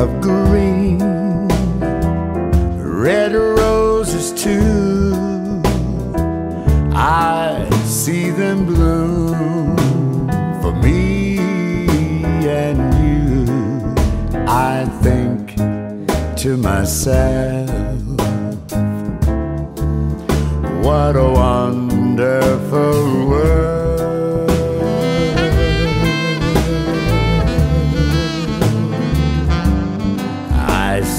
of green, red roses too. I see them bloom for me and you. I think to myself, what a wonderful world.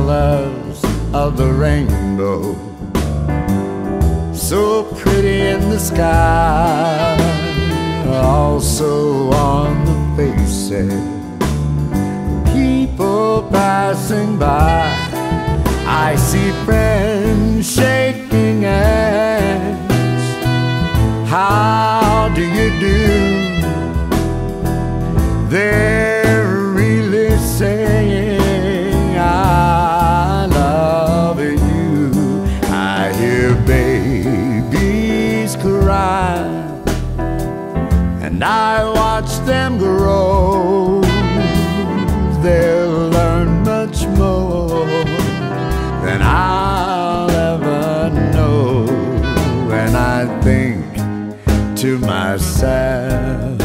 colors of the rainbow, so pretty in the sky, also on the faces people passing by. I see friends shaking hands. How do you do? They're and I watch them grow they'll learn much more than I'll ever know. And I think to myself,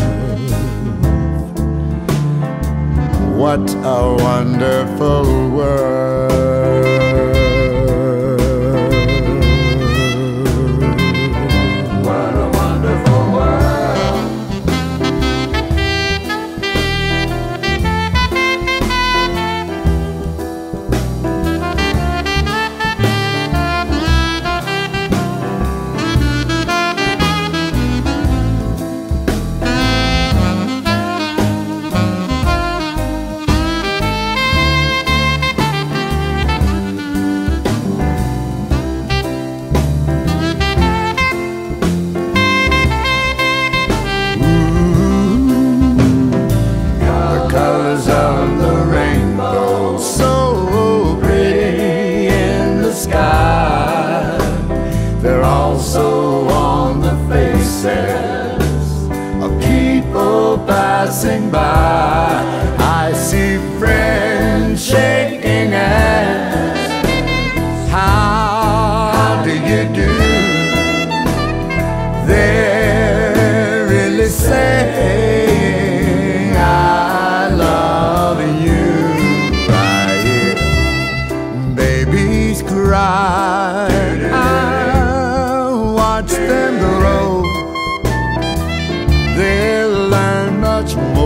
what a wonderful world. trees cry. I watch them grow. They'll learn much more.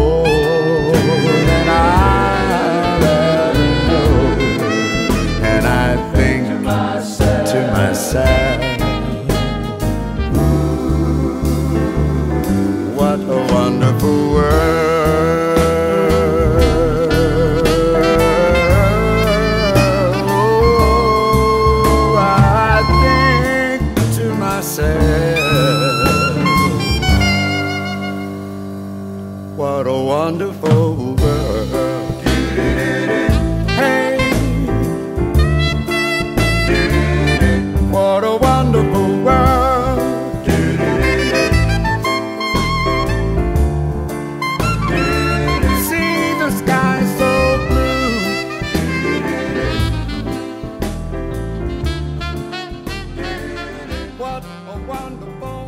What a wonderful world. Hey, what a wonderful world. See the sky so blue. What a wonderful